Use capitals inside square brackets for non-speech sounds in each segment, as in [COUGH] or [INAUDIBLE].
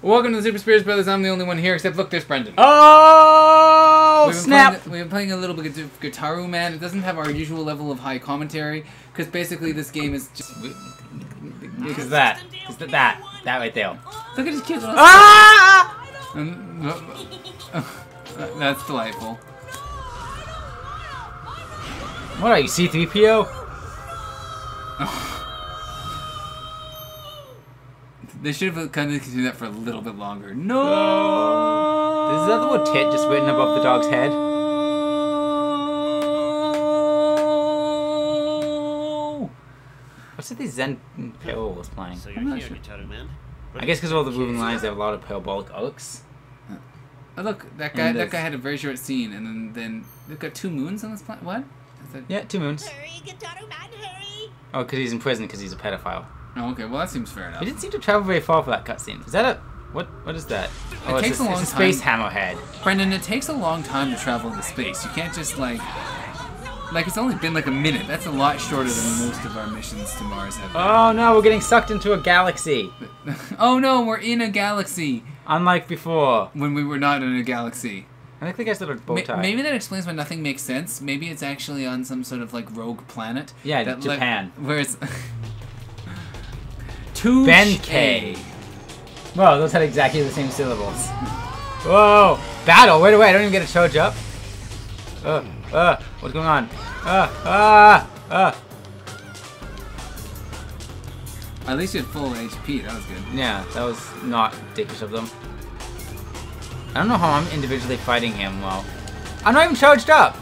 Welcome to the Super Speers Brothers. I'm the only one here, except look, there's Brendan. Oh We've snap! Playing, we've been playing a little bit of Gitaroo Man. It doesn't have our usual level of high commentary because basically this game is just. Because that, because that, that, that right there. Look at his cute little. Ah! Um, uh, [LAUGHS] that's delightful. What are you, C3PO? [LAUGHS] They should have kind of continued that for a little bit longer. No. Is that the word tit just written above the dog's head? What's it these Zen Pale was playing? So I'm you're not here, sure. Gitaroo Man. I guess because of all the moving lines, they have a lot of parabolic arcs. Oh, look, that guy. That guy had a very short scene, and then then they've got two moons on this planet. What? Is that, Yeah, two moons. Hurry, Gitaroo Man, hurry! Oh, because he's in prison because he's a pedophile. Oh, okay. Well, that seems fair enough. He didn't seem to travel very far for that cutscene. Is that a what? What is that? Oh, it's, takes a, a long it's a space time. hammerhead. Brendan, it takes a long time to travel into space. You can't just like. Like it's only been like a minute. That's a lot shorter than most of our missions to Mars have been. Oh no, we're getting sucked into a galaxy. [LAUGHS] oh no, we're in a galaxy Unlike before. when we were not in a galaxy. I think the guy's little bow tie. maybe that explains why nothing makes sense. Maybe it's actually on some sort of like rogue planet. Yeah, that, like, Japan. where it's. [LAUGHS] Two Ben K. Whoa, those had exactly the same syllables. Whoa! Battle! Wait, wait, I don't even get to charge up. Uh, uh, what's going on? Uh, ah, uh. At least you had full HP. That was good. Yeah, that was not dickish of them. I don't know how I'm individually fighting him well. I'm not even charged up!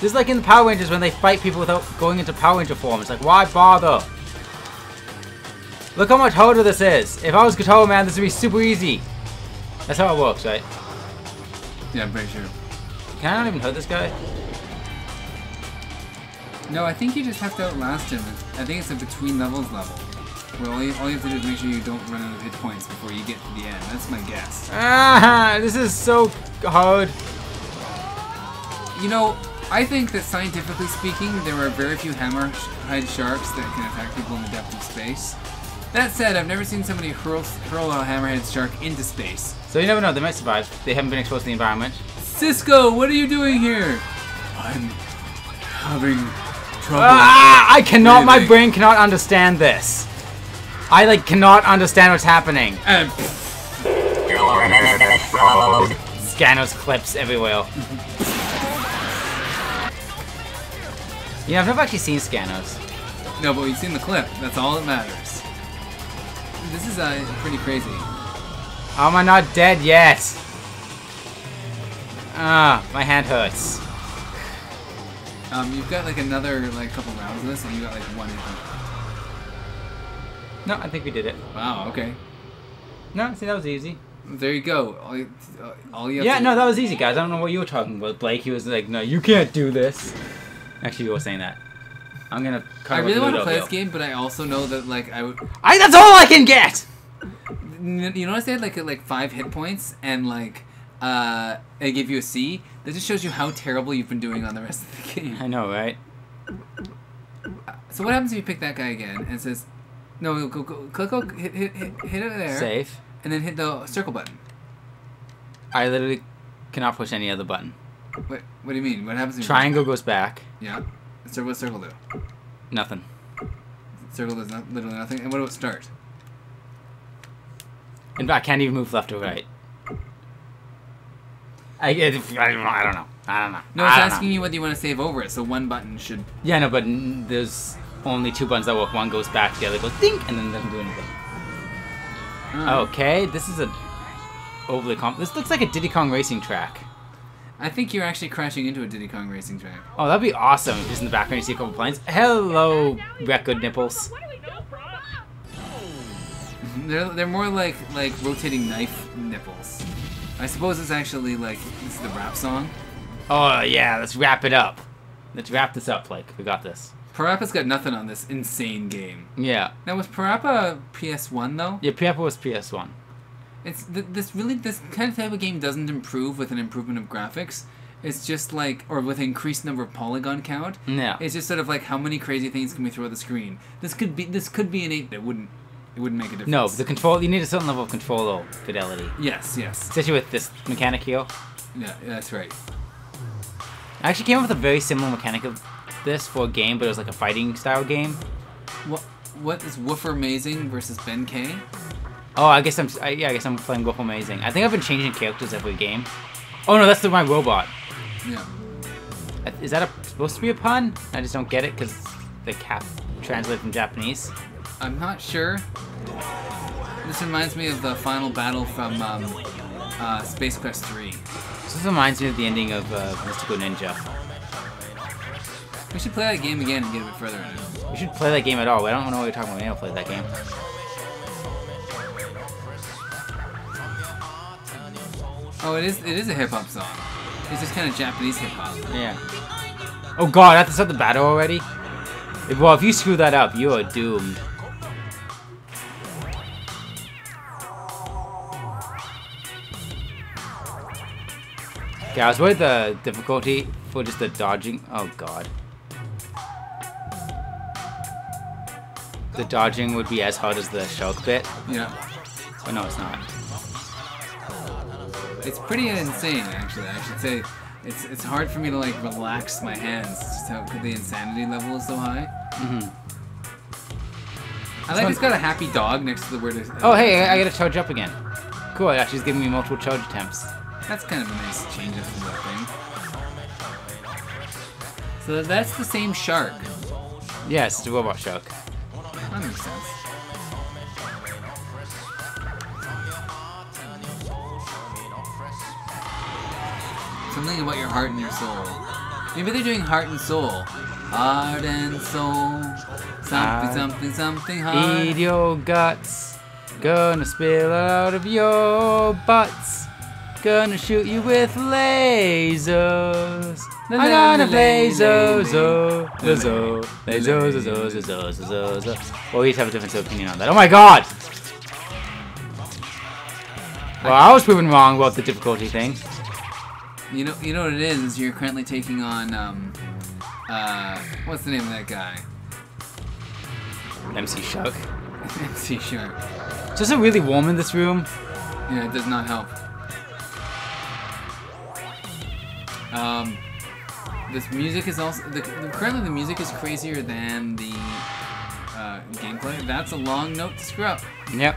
This is like in the Power Rangers when they fight people without going into Power Ranger form. It's like, why bother? Look how much harder this is. If I was Gitaroo Man, this would be super easy. That's how it works, right? Yeah, I'm pretty sure. Can I not even hurt this guy? No, I think you just have to outlast him. I think it's a between levels level. Where all you, all you have to do is make sure you don't run out of hit points before you get to the end. That's my guess. Ah, this is so hard. You know, I think that scientifically speaking, there are very few hammerhead sharks that can attack people in the depth of space. That said, I've never seen somebody hurl, hurl a hammerhead shark into space. So you never know, they might survive. They haven't been exposed to the environment. Cisco, what are you doing here? I'm having trouble. Ah, I cannot, my brain cannot understand this. I like cannot understand what's happening. Uh, Scanners clips everywhere. you know, I've never actually seen Scanners. no, but we've seen the clip. That's all that matters. This is uh, pretty crazy. How am I not dead yet? Ah, my hand hurts. Um, you've got like another like couple rounds of this, and you got like one hit. No, I think we did it. Wow. Okay. No, see, that was easy. There you go. All you, all you have Yeah, no, that was easy, guys. I don't know what you were talking about, Blake. He was like, no, you can't do this. Actually, you were saying that. I'm gonna cut I really want to play deal. this game, but I also know that like I would. I, that's all I can get! n- You notice they had like like five hit points, and like uh, they give you a C. That just shows you how terrible you've been doing on the rest of the game. I know, right? So what happens if you pick that guy again and says, no, go, go click, go, hit, hit, hit, hit it there, Save. and then hit the circle button. I literally cannot push any other button. What What do you mean? What happens? If you Triangle goes back. Yeah. So what circle do? Nothing. Circle does not, literally nothing. And what about start? In fact, I can't even move left or right. I, I, I don't know. I don't know. I don't know. No, it's asking know. you whether you want to save over it. So one button should. Yeah, no, but there's only two buttons that work. One goes back, the other goes ding, and then doesn't do anything. Oh. Okay, this is a overly comp. This looks like a Diddy Kong racing track. I think you're actually crashing into a Diddy Kong racing track. Oh, that'd be awesome. Just in the background, you see a couple planes. Hello, record nipples. They're, they're more like like rotating knife nipples. I suppose it's actually like this is the rap song. Oh yeah, let's wrap it up. Let's wrap this up, Like We got this. Parappa's got nothing on this insane game. Yeah. Now was Parappa PS1 though? Yeah, Peppa was PS1. It's th- this really this kind of type of game doesn't improve with an improvement of graphics. It's just like or with increased number of polygon count. Yeah. It's just sort of like how many crazy things can we throw at the screen. This could be this could be an eight. It wouldn't. It wouldn't make a difference. No, the control. You need a certain level of control though, fidelity. Yes, yes. Especially with this mechanic here. Yeah, that's right. I actually came up with a very similar mechanic of this for a game, but it was like a fighting style game. What what is Woofer Amazing versus Ben K? Oh, I guess I'm. I, yeah, I guess I'm playing Wolf Amazing. I think I've been changing characters every game. Oh no, that's the my robot. Yeah. Is that a, supposed to be a pun? I just don't get it because the cap translated from Japanese. I'm not sure. This reminds me of the final battle from um, uh, Space Quest 3. This reminds me of the ending of uh, Mystical Ninja. We should play that game again and get a bit further in it. We should play that game at all. I don't know what you're talking about. We never played that game. Oh, it is it is a hip hop song. It's just kind of Japanese hip hop. Yeah. Oh god, I have to start the battle already? If- Well, if you screw that up, you are doomed. Okay, I was worried the difficulty for just the dodging. Oh god. The dodging would be as hard as the shark bit. Yeah. Oh no, it's not. It's pretty insane, actually. I should say, it's it's hard for me to like relax my hands. Just how the insanity level is so high. hmm I like it's got a happy dog next to the word. Oh hey, I, I gotta charge up again. Cool, yeah, she's giving me multiple charge attempts. That's kind of a nice change up from that thing. So that's the same shark. Yes, a robot shark. That makes sense. Something about your heart and your soul. Maybe they're doing heart and soul. Heart and soul. Something, Ah. something, something heart. Eat your guts. Gonna spill out of your butts. Gonna shoot you with lasers. I'm la gonna la blaze la la those, la. those, oh, those, oh, those, oh, those, oh, those, oh, those, oh. Well, we each have a different opinion on that. Oh my god! Well, I was proven wrong about the difficulty thing. You know, you know what it is. is You're currently taking on um, uh, what's the name of that guy? MC Shark. [LAUGHS] MC Shark. It's also really warm in this room. Yeah, it does not help. Um, this music is also the, currently the music is crazier than the uh, gameplay. That's a long note to screw up. Yep.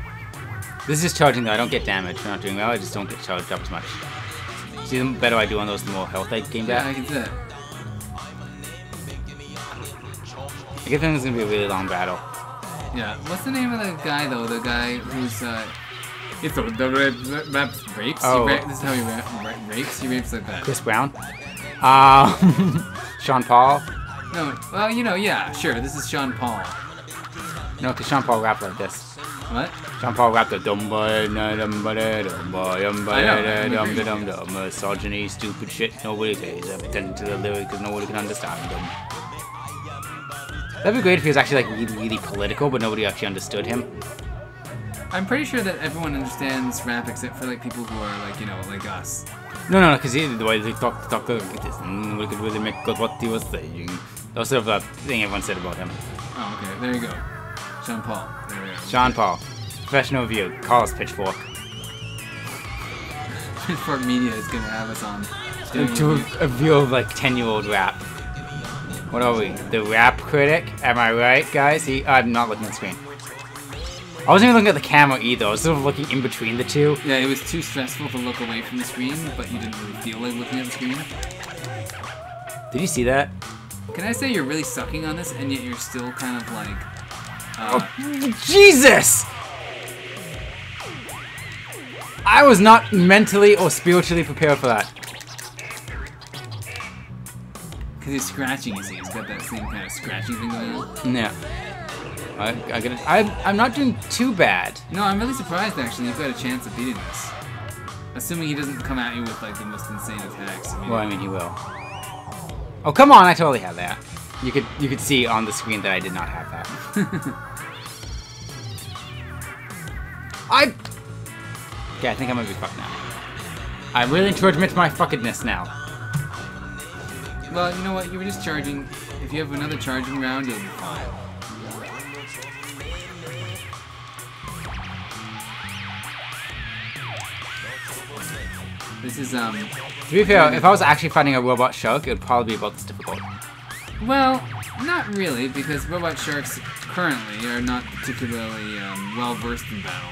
This is charging though. I don't get damage for not doing well. I just don't get charged up as much. See, the better I do on those, the more health I gain Yeah, I can see that. I get feeling it's gonna be a really long battle. Yeah. What's the name of the guy though? The guy who's uh, it's the, the rap, rap, rapes. Oh. Ra- this is how he ra- ra- rapes. He rapes like that. Chris Brown. Um, [LAUGHS] Sean Paul. No, well, you know, yeah, sure. This is Sean Paul. No, because Sean Paul rapped like this. What? Sean Paul rapped the dum ba na dum ba da dum ba dum ba I know, da I dum agree. da dum dum misogyny, stupid shit. Nobody cares. I pretend to the lyrics because nobody can understand them. That'd be great if he was actually like really, really political, but nobody actually understood him. I'm pretty sure that everyone understands rap except for like people who are like you know like us. No, no, no, because the way they talk, talk like this, we could really make good what he was saying. That was sort of the thing everyone said about him. Oh, okay. There you go. Sean Paul. There. Sean Paul, professional review, call us Pitchfork. Pitchfork Media is gonna have us on. doing a To review. a view of like 10 year old rap. What are we? The rap critic? Am I right, guys? He, I'm not looking at the screen. I wasn't even looking at the camera either. I was sort of looking in between the two. Yeah, it was too stressful to look away from the screen, but you didn't really feel like looking at the screen. Did you see that? Can I say you're really sucking on this, and yet you're still kind of like. Uh, Jesus! I was not mentally or spiritually prepared for that. Because he's scratching, you see. He's got that same kind of scratching thing going on. Yeah. I, I gotta, I'm, I'm not doing too bad. No, I'm really surprised actually you've got a chance of beating this. Assuming he doesn't come at you with like the most insane attacks. I mean, Well, I mean, he will. Oh, come on! I totally have that. You could you could see on the screen that I did not have that. [LAUGHS] I. Okay, I think I'm gonna be fucked now. I'm willing to admit my fuckedness now. Well, you know what? You were just charging. If you have another charging round, you'll be fine. This is um. To be fair, if I was actually fighting a robot shark, it would probably be about this difficult. Well, not really, because robot sharks currently are not particularly um, well versed in battle.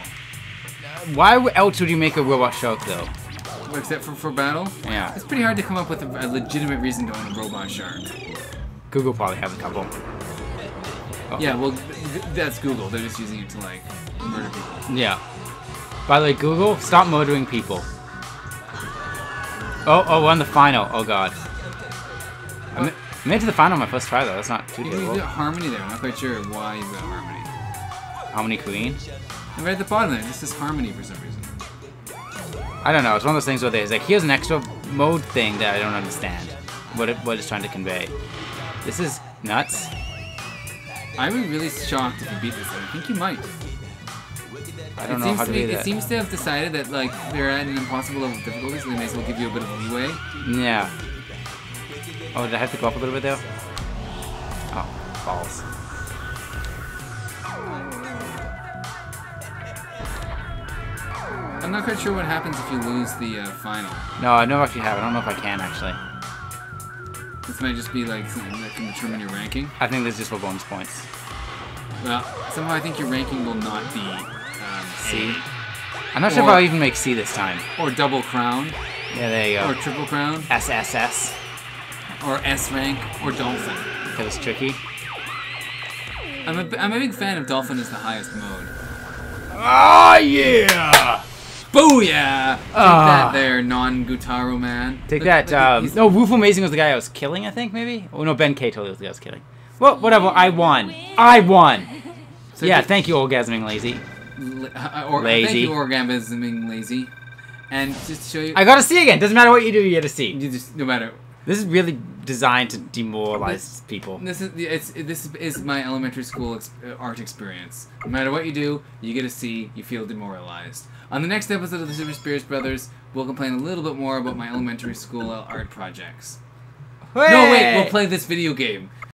Why else would you make a robot shark though? Except for for battle. Yeah. It's pretty hard to come up with a, a legitimate reason to own a robot shark. Google probably has a couple. Oh. Yeah, well, th- th- that's Google. They're just using it to like murder people. Yeah. By the way, Google, stop murdering people. Oh, oh, we're on the final. Oh god. I made it to the final on my first try though. That's not too You, you difficult. got Harmony there. I'm not quite sure why you got Harmony. Harmony Queen. And right at the bottom there, this is Harmony for some reason. I don't know. It's one of those things where there's like, here's an extra mode thing that I don't understand. What it, what it's trying to convey. This is nuts. I would be really shocked if you beat this. I think you might. I don't it know seems how to to be, do It seems to have decided that like they're at an impossible level of difficulty, so they may as well give you a bit of leeway. Yeah. Oh, did I have to go up a little bit there? Oh, balls. I'm not quite sure what happens if you lose the uh, final. No, I never actually have. I don't know if I can actually. This might just be like something that can determine your ranking. I think this is just for bonus points. Well, somehow I think your ranking will not be um, C. A I'm not sure if I'll even make C this time. or double crown Yeah, there you go. or triple crown SSS. Or S rank or dolphin. Because it's tricky. I'm a, I'm a big fan of dolphin as the highest mode. Oh yeah! Booyah! Take Ah. that there, non-Gitaroo man. Take Look- that. look Um, no, Woof Amazing was the guy I was killing, I think, maybe? Oh, no, Ben K totally was the guy I was killing. Well, whatever. I won. I won. so yeah, thank you, Orgasming Lazy. l- uh, or, Thank Lazy. you, orgasming lazy. And just to show you, I got a C again. Doesn't matter what you do, you get a C. you just no matter. This is really designed to demoralize people. This is it's this is my elementary school ex- uh, art experience. No matter what you do, you get a C. You feel demoralized. On the next episode of the Super Speers Brothers, we'll complain a little bit more about my elementary school art projects. No, wait, we'll play this video game.